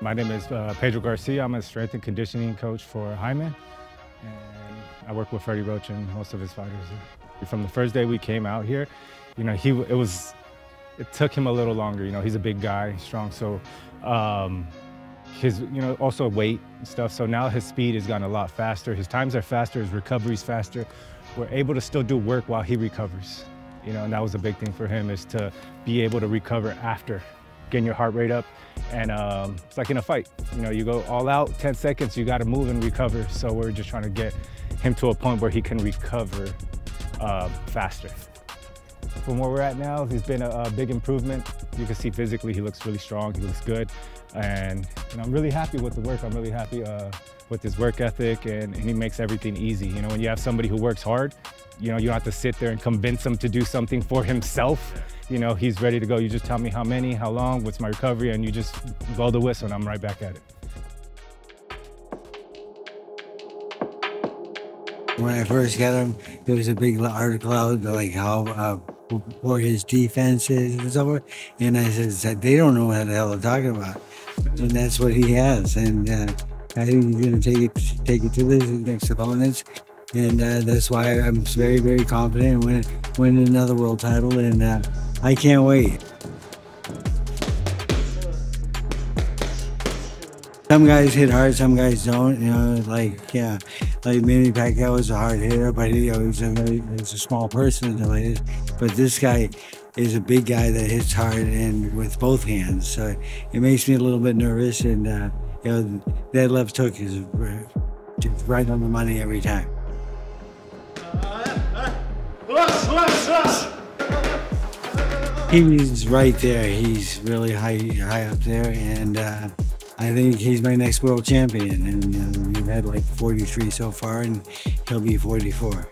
My name is uh, Pedro Garcia. I'm a strength and conditioning coach for Jaime, and I work with Freddie Roach and most of his fighters. From the first day we came out here, you know, he it was it took him a little longer. You know, he's a big guy, strong, so um, his you know also weight and stuff. So now his speed has gotten a lot faster. His times are faster. His recovery's faster. We're able to still do work while he recovers. You know, and that was a big thing for him is to be able to recover after getting your heart rate up. And um, it's like in a fight, you know, you go all out, 10 seconds, you got to move and recover. So we're just trying to get him to a point where he can recover uh, faster. From where we're at now, he's been a, a, big improvement. You can see physically he looks really strong, he looks good. And, and I'm really happy with the work. I'm really happy uh, with his work ethic and, and he makes everything easy. You know, when you have somebody who works hard, you know, you don't have to sit there and convince him to do something for himself you know, he's ready to go. You just tell me how many, how long, what's my recovery, and you just blow the whistle and I'm right back at it. When I first got him, there was a big article out like how uh, poor his defense is and so forth. And I said, they don't know what the hell they're talking about. And that's what he has. And uh, I think he's going to take it, take it to the next opponents. And uh, that's why I'm very, very confident in winning, winning another world title. And uh, I can't wait. Some guys hit hard, some guys don't. You know, like yeah, like Manny Pacquiao was a hard hitter, but he, you know, he's a very, he's a small person. But this guy is a big guy that hits hard and with both hands. So it makes me a little bit nervous. And uh, you know, that left hook is right on the money every time. He's right there. He's really high, high up there, and uh, I think he's my next world champion. And uh, we've had like 43 so far, and he'll be 44.